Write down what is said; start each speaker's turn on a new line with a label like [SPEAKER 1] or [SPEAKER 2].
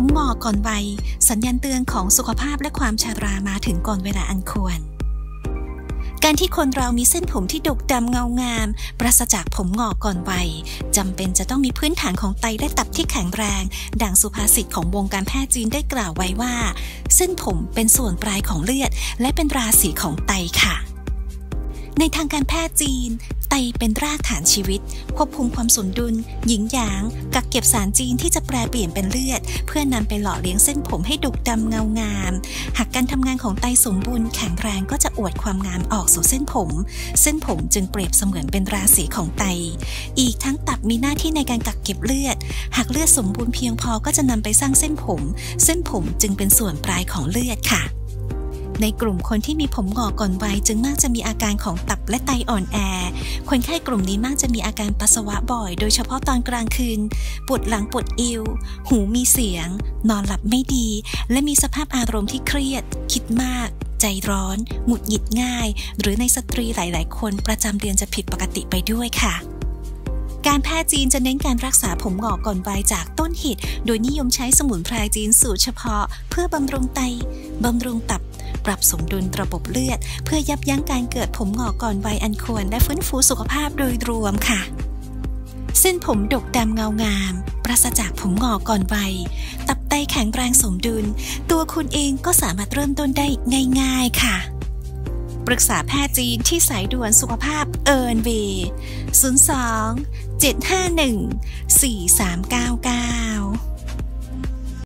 [SPEAKER 1] ผมงอกก่อนวัย สัญญาณเตือนของสุขภาพและความชารามาถึงก่อนเวลาอันควร การที่คนเรามีเส้นผมที่ดกดำเงางาม ปราศจากผมงอกก่อนวัยจำเป็นจะต้องมีพื้นฐานของไตและตับที่แข็งแรง ดังสุภาษิตของวงการแพทย์จีนได้กล่าวไว้ว่า เส้นผมเป็นส่วนปลายของเลือด และเป็นราศีของไตค่ะในทางการแพทย์จีน เป็นรากฐานชีวิต ควบคุมความสมดุล หยิงหยาง กักเก็บสารจีนที่จะแปลเปลี่ยนเป็นเลือด เพื่อนำไปหล่อเลี้ยงเส้นผมให้ดุกดำเงางาม หากการทำงานของไตสมบูรณ์แข็งแรงก็จะอวดความงามออกสู่เส้นผม เส้นผมจึงเปรียบเสมือนเป็นราศีของไต อีกทั้งตับมีหน้าที่ในการกักเก็บเลือด หากเลือดสมบูรณ์เพียงพอก็จะนำไปสร้างเส้นผม เส้นผมจึงเป็นส่วนปลายของเลือดค่ะ ในกลุ่มคนที่มีผมงอกก่อนวัยจึงมักจะมีอาการของตับและไตอ่อนแอ คนไข้กลุ่มนี้มักจะมีอาการปัสสาวะบ่อย โดยเฉพาะตอนกลางคืน ปวดหลังปวดเอวหูมีเสียง นอนหลับไม่ดี และมีสภาพอารมณ์ที่เครียด คิดมาก ใจร้อน หงุดหงิดง่าย หรือในสตรีหลาย ๆ คนประจำเดือนจะผิดปกติไปด้วยค่ะการแพทย์จีนจะเน้นการรักษาผมหงอกก่อนวัยจากต้นเหตุ โดยนิยมใช้สมุนไพรจีนสูตรเฉพาะ เพื่อบำรุงไต บำรุงตับ ปรับสมดุลระบบเลือด เพื่อยับยั้งการเกิดผมงอกก่อนวัยอันควร และฟื้นฟูสุขภาพโดยรวมค่ะ เส้นผมดกดำเงางามปราศจากผมงอกก่อนวัยตับไตแข็งแรงสมดุล ตัวคุณเองก็สามารถเริ่มต้นได้ง่าย ๆค่ะปรึกษาแพทย์จีนที่สายด่วนสุขภาพเอิร์นเวย์02 751 4399